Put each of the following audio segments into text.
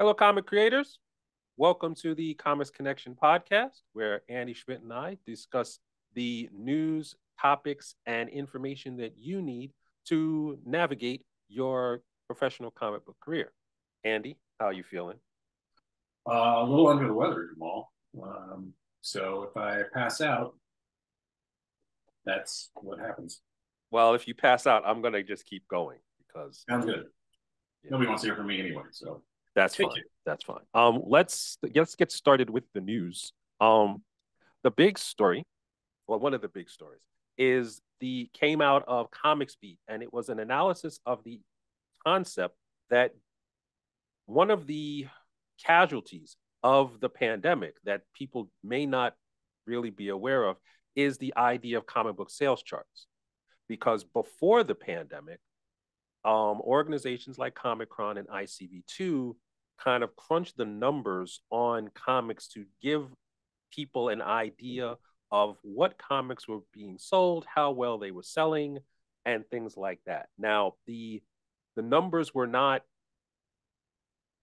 Hello, comic creators. Welcome to the Comics Connection podcast, where Andy Schmidt and I discuss the news, topics, and information that you need to navigate your professional comic book career. Andy, how are you feeling? Uh, a little under the weather, Gamal. Um, so if I pass out, that's what happens. Well, if you pass out, I'm gonna just keep going because sounds good. Yeah. Nobody wants to hear from me anyway, so that's Thank fine. You. That's fine. Um, let's let's get started with the news. Um, the big story, well, one of the big stories is the came out of Comics Beat, and it was an analysis of the concept that one of the casualties of the pandemic that people may not really be aware of is the idea of comic book sales charts. Because before the pandemic, um, organizations like Comichron and ICV2 kind of crunched the numbers on comics to give people an idea of what comics were being sold, how well they were selling, and things like that. Now, the the numbers were not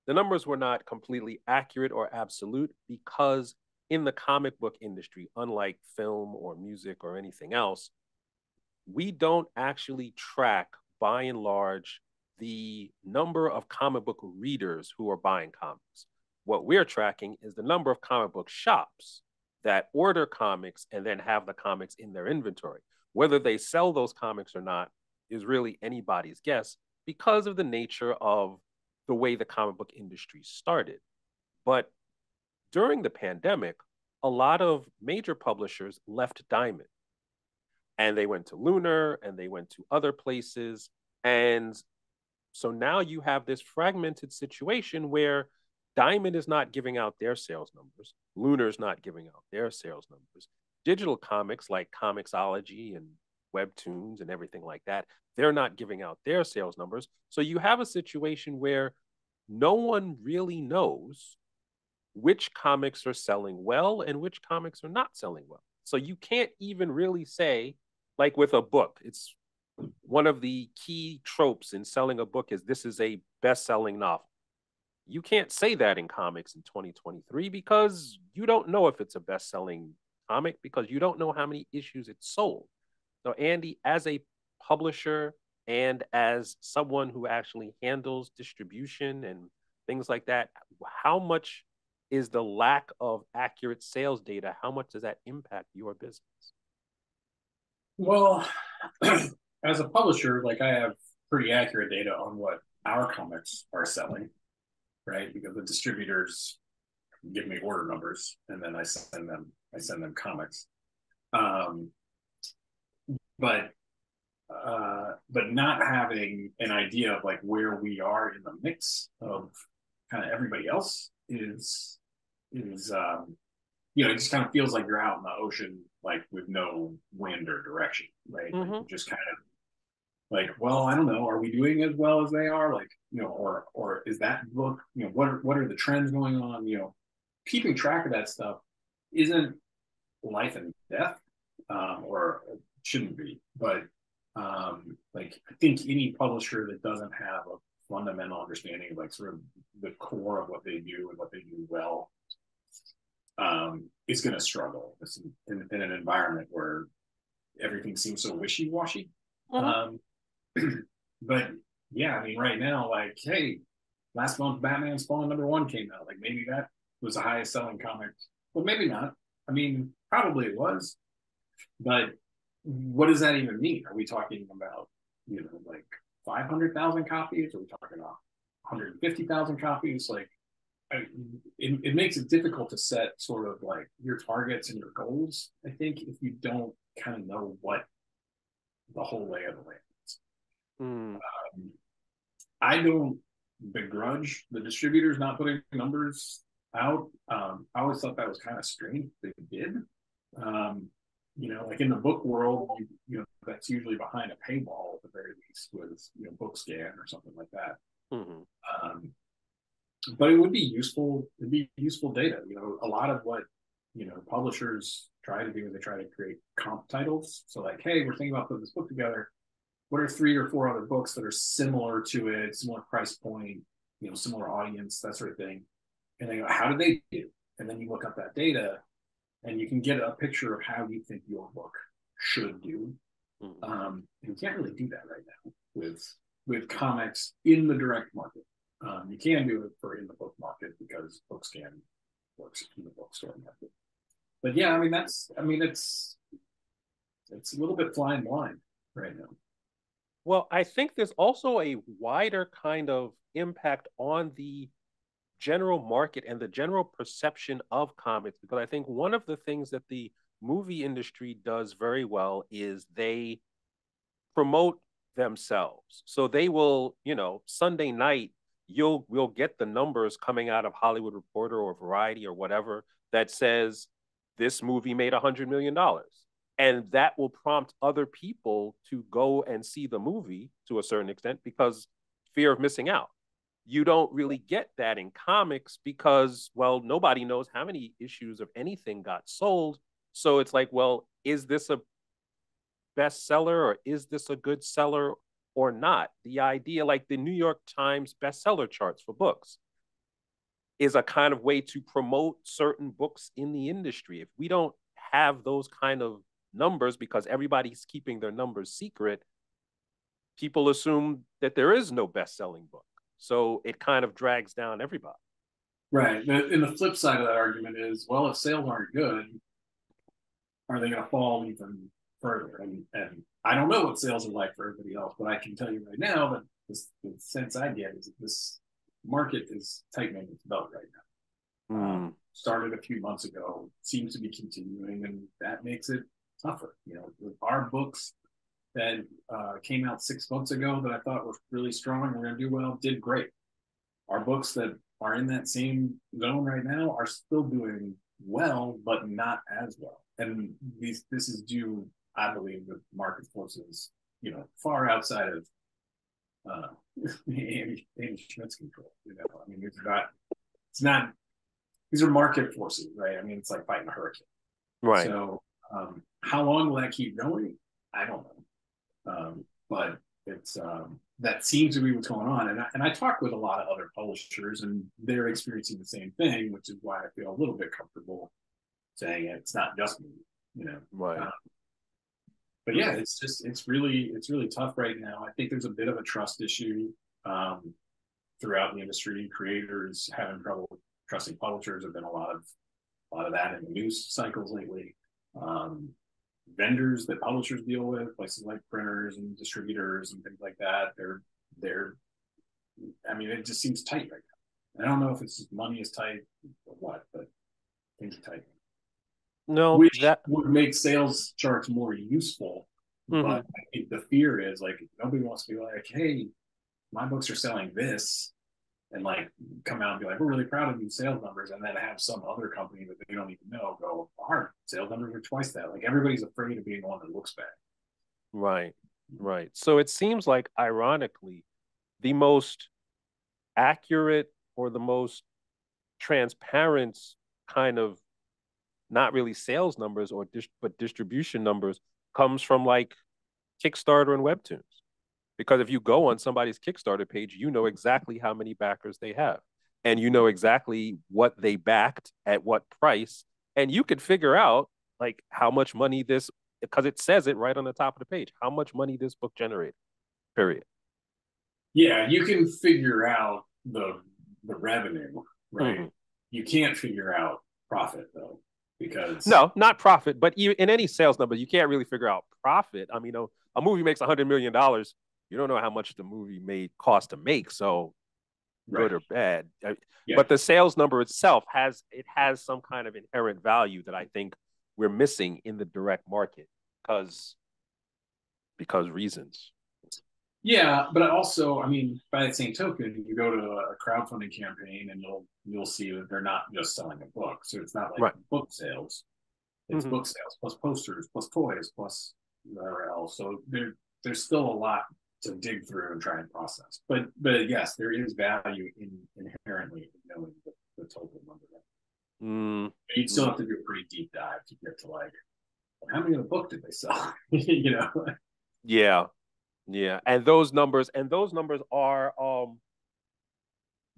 the numbers were not completely accurate or absolute because in the comic book industry, unlike film or music or anything else, we don't actually track by and large the number of comic book readers who are buying comics. What we're tracking is the number of comic book shops that order comics and then have the comics in their inventory. Whether they sell those comics or not is really anybody's guess because of the nature of the way the comic book industry started. But during the pandemic, a lot of major publishers left Diamond and they went to Lunar and they went to other places. And so now you have this fragmented situation where Diamond is not giving out their sales numbers, Lunar is not giving out their sales numbers. Digital comics like Comixology and Webtoons and everything like that, they're not giving out their sales numbers. So you have a situation where no one really knows which comics are selling well and which comics are not selling well. So you can't even really say, like with a book, it's one of the key tropes in selling a book is this is a best-selling novel. You can't say that in comics in 2023 because you don't know if it's a best-selling comic because you don't know how many issues it sold. So Andy, as a publisher and as someone who actually handles distribution and things like that, how much is the lack of accurate sales data, how much does that impact your business? Well, as a publisher, like I have pretty accurate data on what our comics are selling, right? Because the distributors give me order numbers and then I send them I send them comics. Um, but uh, but not having an idea of like where we are in the mix of kind of everybody else is is um, you know it just kind of feels like you're out in the ocean like with no wind or direction, right? Mm-hmm. Like just kind of like, well, I don't know, are we doing as well as they are? Like, you know, or or is that book, you know, what are, what are the trends going on? You know, keeping track of that stuff isn't life and death, um, or shouldn't be, but um, like I think any publisher that doesn't have a fundamental understanding of like sort of the core of what they do and what they do well um, is going to struggle in, in, an environment where everything seems so wishy-washy. Mm-hmm. Um, but yeah, I mean, right now, like, hey, last month Batman Spawn number one came out. Like, maybe that was the highest selling comic. Well, maybe not. I mean, probably it was. But what does that even mean? Are we talking about, you know, like 500,000 copies? Are we talking about 150,000 copies? Like, I, it, it makes it difficult to set sort of like your targets and your goals. I think if you don't kind of know what the whole lay of the land is. Mm. Um, I don't begrudge the distributors not putting numbers out. Um, I always thought that was kind of strange they did. Um, you know, like in the book world, you, you, know, that's usually behind a paywall at the very least with, you know, Bookscan or something like that. Mm-hmm. Um, but it would be useful. It'd be useful data. You know, a lot of what you know publishers try to do is they try to create comp titles. So like, hey, we're thinking about putting this book together. what are three or four other books that are similar to it, similar price point, you know, similar audience, that sort of thing. And then go, how do they do? And then you look up that data and you can get a picture of how you think your book should do. Mm-hmm. Um, you can't really do that right now with with comics in the direct market. Um, you can do it for in the book market because Bookscan works in the bookstore market. But yeah, I mean that's I mean it's it's a little bit flying blind right now. Well, I think there's also a wider kind of impact on the general market and the general perception of comics because I think one of the things that the movie industry does very well is they promote themselves. So they will, you know, Sunday night you'll will get the numbers coming out of Hollywood Reporter or Variety or whatever that says this movie made a hundred million dollars. And that will prompt other people to go and see the movie to a certain extent because fear of missing out. You don't really get that in comics because, well, nobody knows how many issues of anything got sold. So it's like, well, is this a bestseller or is this a good seller or not? The idea, like the New York Times bestseller charts for books, is a kind of way to promote certain books in the industry. If we don't have those kind of numbers because everybody's keeping their numbers secret, people assume that there is no best-selling book. So it kind of drags down everybody. Right. And the flip side of that argument is, well, if sales aren't good, are they going to fall even further? And, and I don't know what sales are like for everybody else, but I can tell you right now that this, the sense I get is that this market is tightening its belt right now. Mm. Um, started a few months ago, seems to be continuing, and that makes it tougher. You know, with our books that uh, came out six months ago that I thought were really strong and we're going to do well did great. Our books that are in that same zone right now are still doing well, but not as well. And these this is due, I believe, the market forces, you know, far outside of uh, Andy, Andy Schmidt's control. You know, I mean, it's not, it's not. These are market forces, right? I mean, it's like fighting a hurricane. Right. So um, how long will that keep going? I don't know. Um, but it's um, that seems to be what's going on. And I, and I talk with a lot of other publishers, and they're experiencing the same thing, which is why I feel a little bit comfortable saying it. it's not just me, you know. Right. Um, but yeah, it's just it's really it's really tough right now. I think there's a bit of a trust issue um, throughout the industry. Creators having trouble trusting publishers. There've been a lot of a lot of that in the news cycles lately um, vendors that publishers deal with, places like printers and distributors and things like that. They're they're I mean, it just seems tight right now. I don't know if it's money is tight or what, but things are tight. No, which that would make sales charts more useful. Mm-hmm. But I think the fear is like nobody wants to be like, hey, my books are selling this and like come out and be like, we're really proud of these sales numbers, and then have some other company that they don't even know go, our sales numbers are twice that. Like everybody's afraid of being the one that looks bad. Right, right. So it seems like, ironically, the most accurate or the most transparent kind of not really sales numbers or dis- but distribution numbers comes from like Kickstarter and Webtoons because if you go on somebody's Kickstarter page, you know exactly how many backers they have. And you know exactly what they backed at what price. And you could figure out like how much money this, because it says it right on the top of the page, how much money this book generated, period. Yeah, you can figure out the the revenue, right? Mm-hmm. You can't figure out profit because no, not profit, but in any sales number, you can't really figure out profit. I mean, a, a movie makes a hundred million dollars you don't know how much the movie made cost to make so right. good or bad yeah. but the sales number itself has it has some kind of inherent value that i think we're missing in the direct market because because reasons yeah but also i mean by the same token you go to a crowdfunding campaign and you'll you'll see that they're not just selling a book so it's not like right. book sales it's mm-hmm. book sales plus posters plus toys plus whatever else so there there's still a lot to dig through and try and process. But but yes, there is value in inherently in knowing the, the total number. Mm. You'd still have to do a pretty deep dive to get to like how many of the book did they sell? you know? Yeah. Yeah, and those numbers and those numbers are um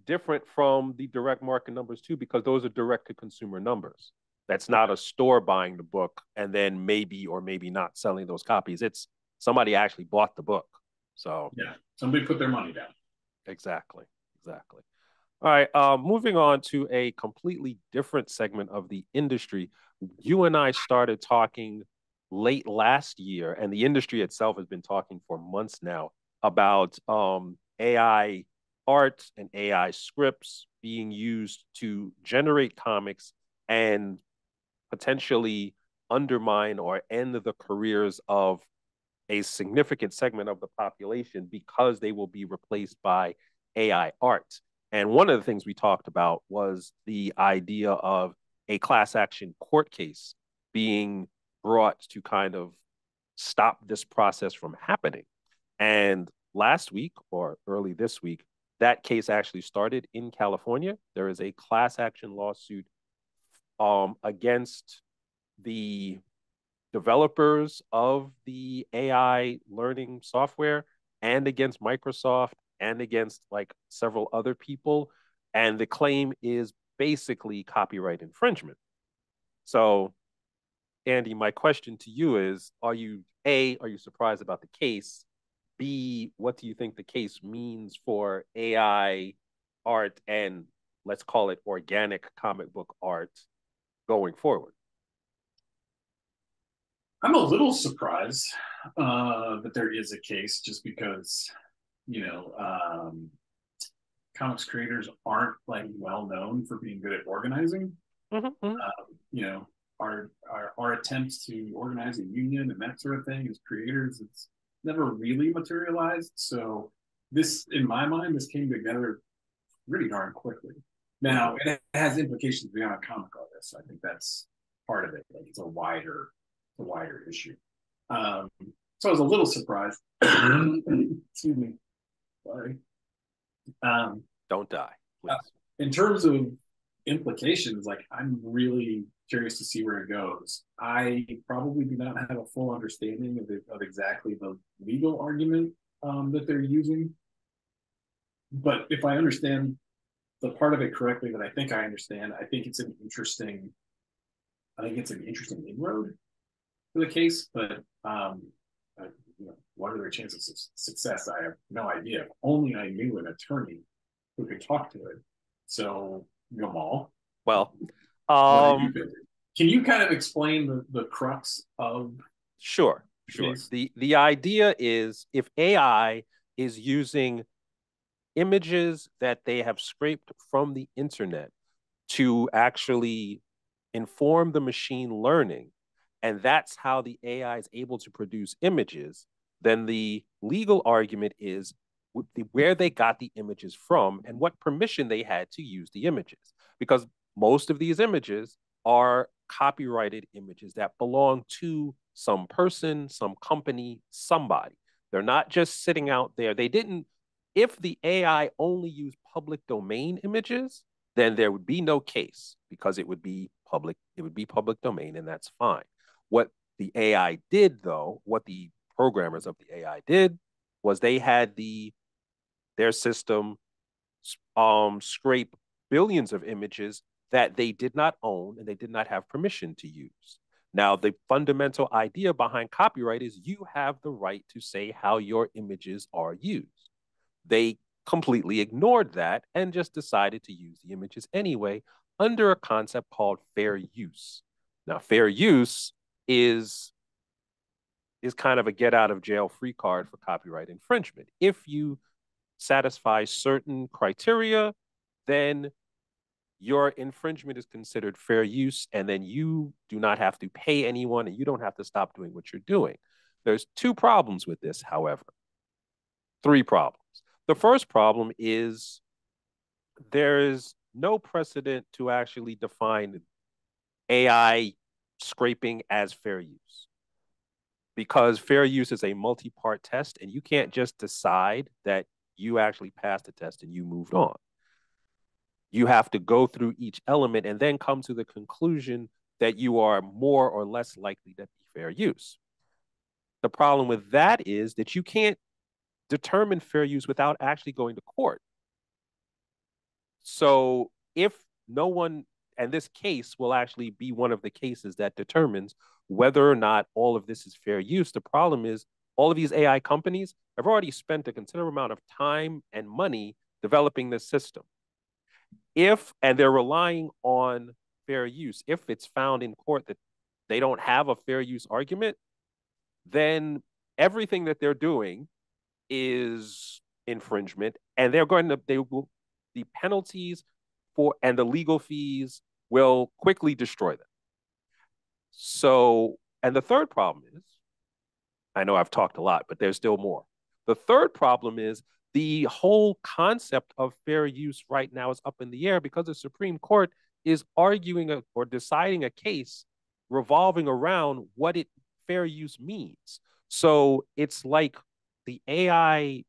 different from the direct market numbers too because those are direct to consumer numbers. That's not a store buying the book and then maybe or maybe not selling those copies. It's somebody actually bought the book. So yeah, somebody put their money down. Exactly. Exactly. All right. Uh, moving on to a completely different segment of the industry. You and I started talking late last year, and the industry itself has been talking for months now about um, AI art and AI scripts being used to generate comics and potentially undermine or end the careers of a significant segment of the population because they will be replaced by AI art. And one of the things we talked about was the idea of a class action court case being brought to kind of stop this process from happening. And last week or early this week, that case actually started in California. There is a class action lawsuit um, against the developers of the AI learning software and against Microsoft and against like several other people. And the claim is basically copyright infringement. So, Andy, my question to you is Are you, A, are you surprised about the case? B, what do you think the case means for AI art and let's call it organic comic book art going forward? I'm a little surprised uh, that there is a case just because, you know, um, comics creators aren't like well known for being good at organizing. Mm-hmm. Uh, you know, our, our our attempts to organize a union and that sort of thing as creators, it's never really materialized. So this, in my mind, this came together pretty darn quickly. Now it has implications beyond comic artists. I think that's part of it. Like it's a wider the wider issue. Um, so I was a little surprised. Excuse me. Sorry. Um, Don't die. Uh, in terms of implications, like I'm really curious to see where it goes. I probably do not have a full understanding of, the, of exactly the legal argument um, that they're using. But if I understand the part of it correctly that I think I understand, I think it's an interesting, I think it's an interesting inroad for the case, but um, uh, you know, what are their chances of success? I have no idea. If only I knew an attorney who could talk to it. So, Gamal. Well, um, can you kind of explain the, the crux of? Sure, sure. The the idea is if AI is using images that they have scraped from the internet to actually inform the machine learning and that's how the AI is able to produce images, then the legal argument is where they got the images from and what permission they had to use the images. Because most of these images are copyrighted images that belong to some person, some company, somebody. They're not just sitting out there. They didn't, if the AI only used public domain images, then there would be no case because it would be public, it would be public domain, and that's fine. What the AI did, though, what the programmers of the AI did was they had the their system um, scrape billions of images that they did not own and they did not have permission to use. Now, the fundamental idea behind copyright is you have the right to say how your images are used. They completely ignored that and just decided to use the images anyway under a concept called fair use. Now, fair use is is kind of a get out of jail free card for copyright infringement. If you satisfy certain criteria, then your infringement is considered fair use, and then you do not have to pay anyone and you don't have to stop doing what you're doing. There's two problems with this, however. Three problems. The first problem is there is no precedent to actually define AI scraping as fair use because fair use is a multi-part test and you can't just decide that you actually passed the test and you moved on you have to go through each element and then come to the conclusion that you are more or less likely to be fair use the problem with that is that you can't determine fair use without actually going to court. So if no one, and this case will actually be one of the cases that determines whether or not all of this is fair use. The problem is all of these AI companies have already spent a considerable amount of time and money developing this system. If, and they're relying on fair use, if it's found in court that they don't have a fair use argument, then everything that they're doing is infringement and they're going to they will the penalties for and the legal fees will quickly destroy them. So and the third problem is i know i've talked a lot but there's still more. The third problem is the whole concept of fair use right now is up in the air because the supreme court is arguing a, or deciding a case revolving around what it fair use means so it's like the AI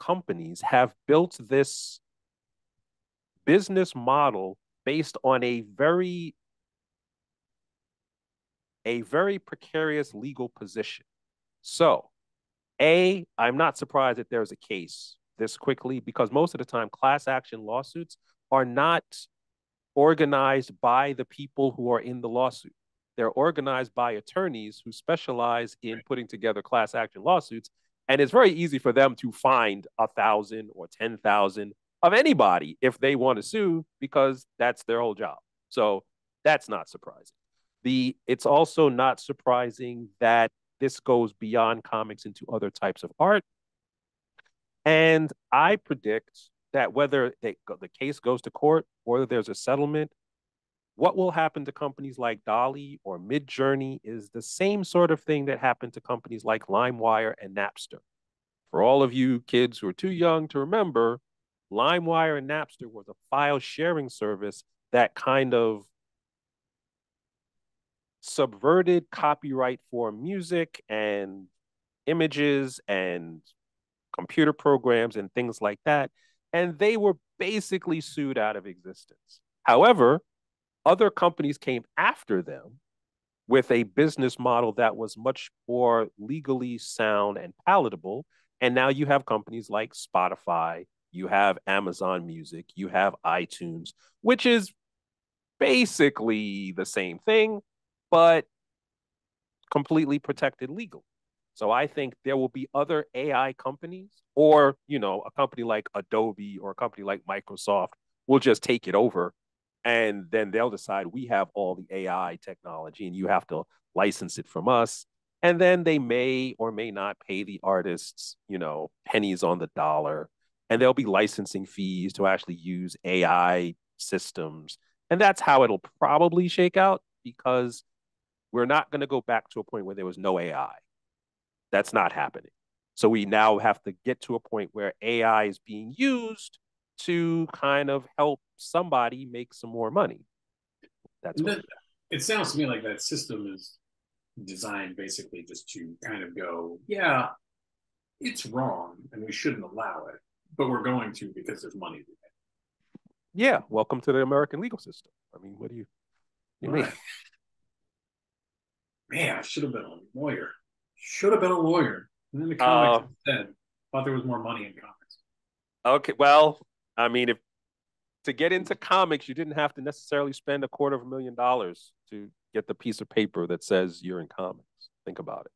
companies have built this business model based on a very a very precarious legal position. So, A, I'm not surprised that there's a case this quickly because most of the time class action lawsuits are not organized by the people who are in the lawsuit. They're organized by attorneys who specialize in putting together class action lawsuits. And it's very easy for them to find a thousand or 10,000 of anybody if they want to sue because that's their whole job. So that's not surprising. The it's also not surprising that this goes beyond comics into other types of art. And I predict that whether they, the case goes to court or there's a settlement, what will happen to companies like DALL-E or Midjourney is the same sort of thing that happened to companies like LimeWire and Napster. For all of you kids who are too young to remember, LimeWire and Napster was a file sharing service that kind of subverted copyright for music and images and computer programs and things like that. And they were basically sued out of existence. However, other companies came after them with a business model that was much more legally sound and palatable. And now you have companies like Spotify, you have Amazon Music, you have iTunes, which is basically the same thing, but completely protected legally. So I think there will be other AI companies, or you know, a company like Adobe or a company like Microsoft will just take it over and then they'll decide we have all the AI technology and you have to license it from us. And then they may or may not pay the artists, you know, pennies on the dollar. And there'll be licensing fees to actually use AI systems. And that's how it'll probably shake out because we're not going to go back to a point where there was no AI. That's not happening. So we now have to get to a point where AI is being used to kind of help somebody make some more money. That's what it sounds to me like that system is designed basically just to kind of go, yeah, it's wrong and we shouldn't allow it, but we're going to because there's money to make. Yeah, welcome to the American legal system. I mean, what do you, you right. mean? Man, I should have been a lawyer. Should have been a lawyer. And then the comics uh, instead thought there was more money in comics. Okay, well, I mean, if to get into comics, you didn't have to necessarily spend a quarter of a million dollars to get the piece of paper that says you're in comics. Think about it.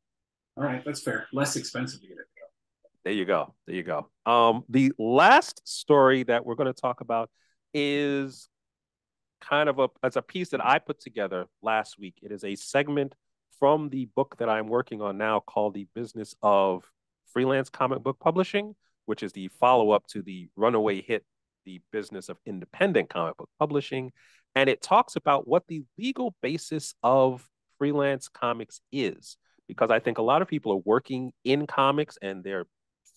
All right, that's fair. Less expensive to get it. There you go. There you go. Um, the last story that we're going to talk about is kind of a as a piece that I put together last week. It is a segment from the book that I'm working on now called The Business of Freelance Comic Book Publishing, which is the follow-up to the runaway hit the business of independent comic book publishing. And it talks about what the legal basis of freelance comics is. Because I think a lot of people are working in comics and they're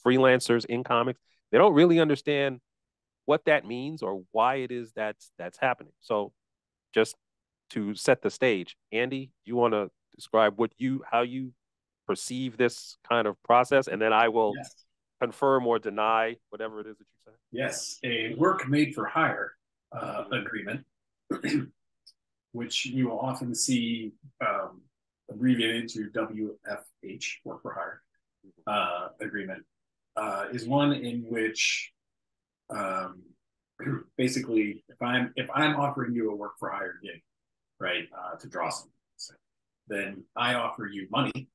freelancers in comics. They don't really understand what that means or why it is that's that's happening. So just to set the stage, Andy, you want to describe what you how you perceive this kind of process, and then I will yes confirm or deny whatever it is that you say? Yes, a work made for hire uh, agreement, which you will often see um, abbreviated to WFH, work for hire uh, agreement. uh, is one in which um, basically if I'm if I'm offering you a work for hire gig, right, uh, to draw something, then I offer you money.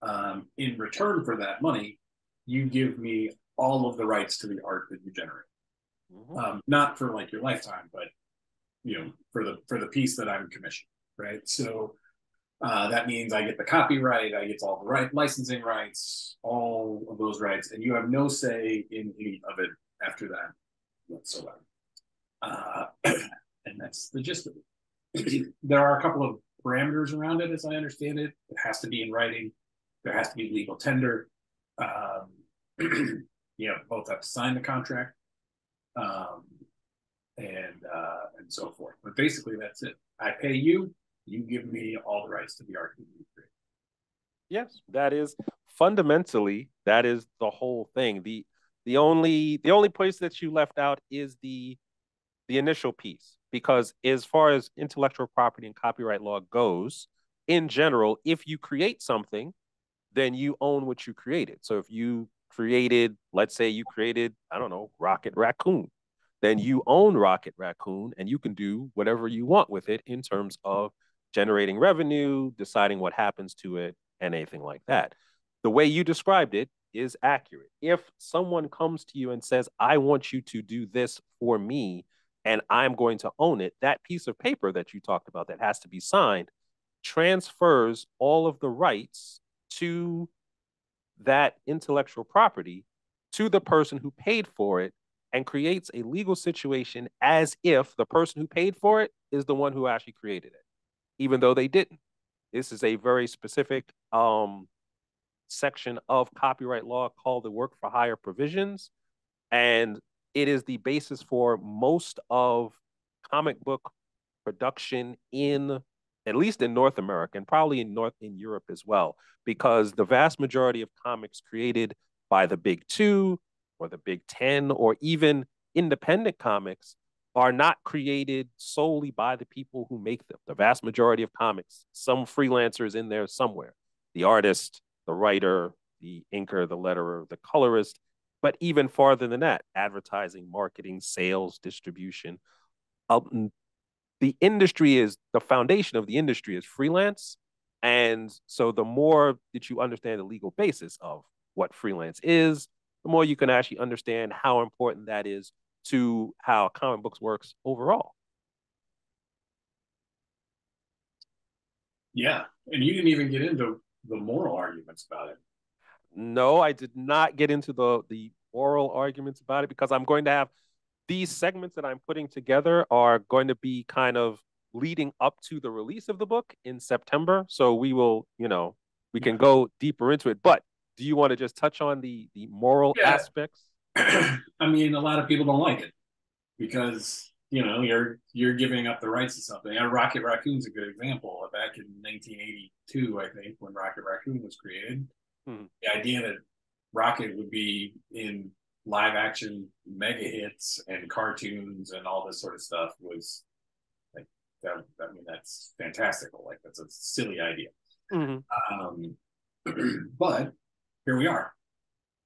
Um, in return for that money, you give me all of the rights to the art that you generate. Mm-hmm. Um, not for like your lifetime, but you know, for the for the piece that I'm commissioned, right? So uh, that means I get the copyright, I get all the right licensing rights, all of those rights, and you have no say in any of it after that whatsoever. Uh, and that's the gist of it. there are a couple of parameters around it, as I understand it. It has to be in writing. There has to be legal tender. Um, you know, both have to sign the contract, um, and uh, and so forth. But basically, that's it. I pay you. You give me all the rights to the art. Yes, that is fundamentally that is the whole thing. the the only the only place that you left out is the the initial piece because as far as intellectual property and copyright law goes, in general, if you create something, then you own what you created. So if you created, let's say you created, I don't know, Rocket Raccoon, then you own Rocket Raccoon and you can do whatever you want with it in terms of generating revenue, deciding what happens to it, and anything like that. The way you described it is accurate. If someone comes to you and says, I want you to do this for me and I'm going to own it, that piece of paper that you talked about that has to be signed transfers all of the rights to that intellectual property to the person who paid for it and creates a legal situation as if the person who paid for it is the one who actually created it, even though they didn't. This is a very specific um, section of copyright law called the work for hire provisions. And it is the basis for most of comic book production in at least in North America and probably in North in Europe as well, because the vast majority of comics created by the big two or the big 10 or even independent comics are not created solely by the people who make them. The vast majority of comics, some freelancers in there somewhere, the artist, the writer, the inker, the letterer, the colorist, but even farther than that, advertising, marketing, sales, distribution. Um, the industry is the foundation of the industry is freelance. And so the more that you understand the legal basis of what freelance is, the more you can actually understand how important that is to how comic books works overall. Yeah. And you didn't even get into the moral arguments about it. No, I did not get into the the oral arguments about it because I'm going to have these segments that I'm putting together are going to be kind of leading up to the release of the book in September. So we will, you know, we can go deeper into it. But do you want to just touch on the the moral yeah. aspects? I mean, a lot of people don't like it because you know you're you're giving up the rights to something. And Rocket Raccoon's a good example. Back in 1982, I think, when Rocket Raccoon was created, hmm. the idea that Rocket would be in live action mega hits and cartoons and all this sort of stuff was like that. I mean, that's fantastical. Like that's a silly idea. Mm-hmm. Um, but here we are.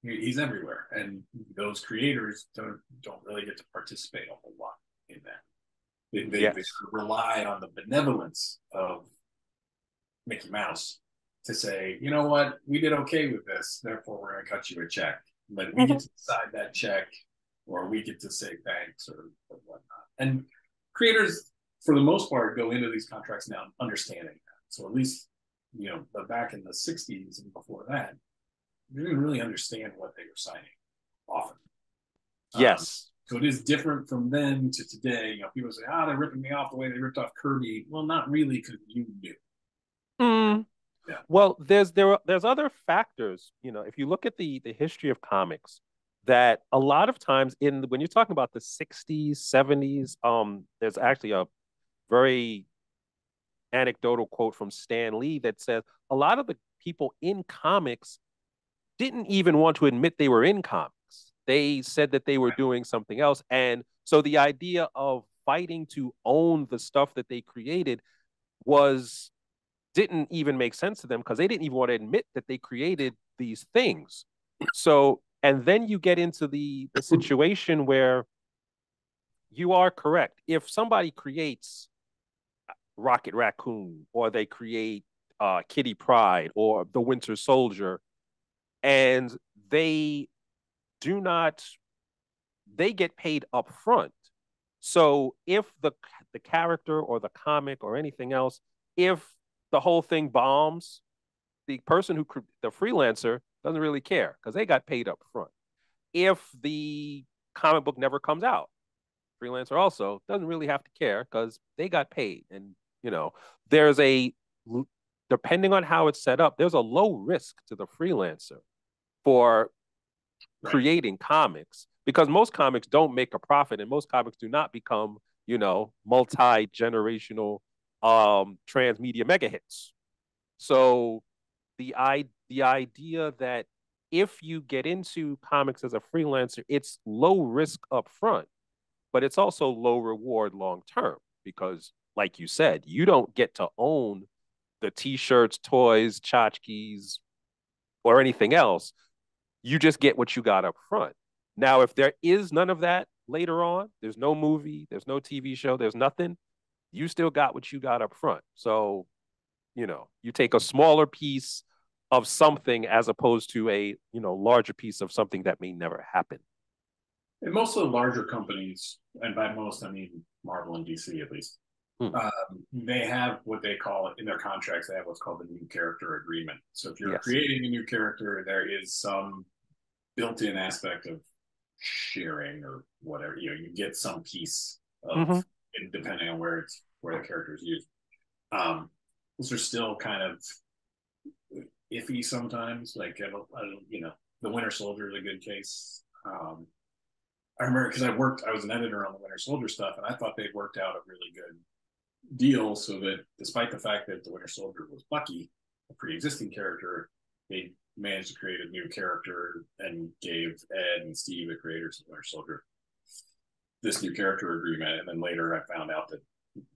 He's everywhere, and those creators don't don't really get to participate a whole lot in that. They, they, yes. they rely on the benevolence of Mickey Mouse to say, you know what, we did okay with this, therefore we're going to cut you a check. But we get to decide that check, or we get to say thanks or, or whatnot. And creators, for the most part, go into these contracts now understanding that. So at least, you know, but back in the 60s and before that, they didn't really understand what they were signing often. Yes. Um, so it is different from then to today. You know, people say, "Ah, oh, they're ripping me off the way they ripped off Kirby." Well, not really, because you knew. Mm. Yeah. Well, there's there there's other factors. You know, if you look at the the history of comics, that a lot of times in when you're talking about the 60s, 70s, um, there's actually a very anecdotal quote from Stan Lee that says a lot of the people in comics didn't even want to admit they were in comics. They said that they were doing something else. And so the idea of fighting to own the stuff that they created was didn't even make sense to them because they didn't even want to admit that they created these things. So, and then you get into the, the situation where you are correct. If somebody creates Rocket Raccoon or they create uh, Kitty Pryde or the Winter Soldier, and they do not, they get paid up front. So if the the character or the comic or anything else, if the whole thing bombs, the person who the freelancer doesn't really care because they got paid up front. If the comic book never comes out, freelancer also doesn't really have to care because they got paid. And you know, there's a depending on how it's set up, there's a low risk to the freelancer for right. creating comics because most comics don't make a profit and most comics do not become, you know, multi-generational um transmedia mega hits. So the i the idea that if you get into comics as a freelancer, it's low risk up front, but it's also low reward long term because, like you said, you don't get to own the t-shirts, toys, tchotchkes, or anything else. You just get what you got up front. Now, if there is none of that later on, there's no movie, there's no TV show, there's nothing, you still got what you got up front. So, you know, you take a smaller piece of something as opposed to a, you know, larger piece of something that may never happen. And most of the larger companies, and by most I mean Marvel and DC at least, hmm. um, they have what they call in their contracts. They have what's called the new character agreement. So if you're yes. creating a new character, there is some built-in aspect of sharing or whatever. You know, you get some piece of mm-hmm. Depending on where it's where the character is used. Um, those are still kind of iffy sometimes. Like I don't, I don't, you know, the Winter Soldier is a good case. Um, I remember because I worked, I was an editor on the Winter Soldier stuff, and I thought they'd worked out a really good deal so that despite the fact that the Winter Soldier was Bucky, a pre-existing character, they managed to create a new character and gave Ed and Steve, the creators of Winter Soldier, this new character agreement. And then later I found out that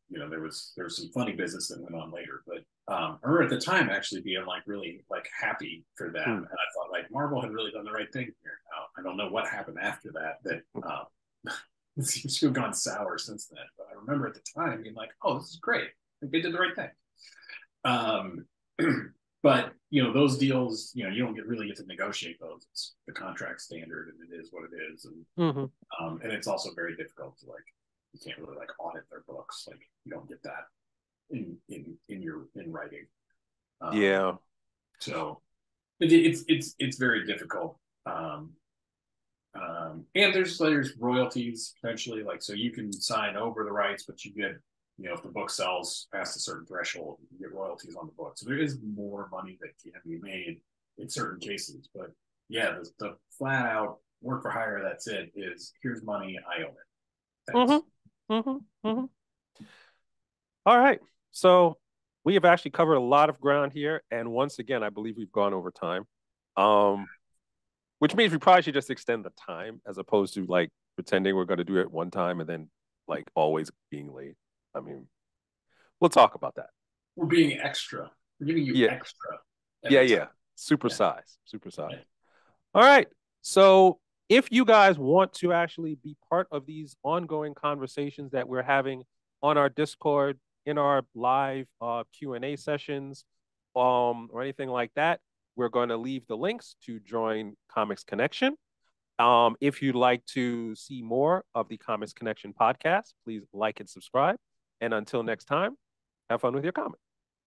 you know there was there was some funny business that went on later. But um, I remember at the time actually being like really like happy for them, hmm. and I thought like Marvel had really done the right thing here. Now I don't know what happened after that that. Um, it seems to have gone sour since then. But I remember at the time being like, "Oh, this is great! Like they did the right thing." Um, but you know those deals you know you don't get really get to negotiate those. It's the contract standard and it is what it is. And mm-hmm. um, and it's also very difficult to like you can't really like audit their books. Like you don't get that in in in your in writing. Um, yeah. so it, it's it's it's very difficult. Um um and there's there's royalties potentially like so you can sign over the rights but you get you know, if the book sells past a certain threshold, you get royalties on the book. So there is more money that can be made in certain cases. But yeah, the, the flat out work for hire, that's it, is here's money, I own it. Mm-hmm. Mm-hmm. Mm-hmm. All right. So we have actually covered a lot of ground here. And once again, I believe we've gone over time. Um, which means we probably should just extend the time as opposed to like pretending we're going to do it one time and then like always being late. I mean, we'll talk about that. We're being extra. We're giving you yeah. extra. Yeah, time. yeah. Super yeah. size. Super size. Yeah. All right. So if you guys want to actually be part of these ongoing conversations that we're having on our Discord, in our live uh, Q&A sessions, um, or anything like that, we're going to leave the links to join Comics Connection. Um, if you'd like to see more of the Comics Connection podcast, please like and subscribe. And until next time, have fun with your comic.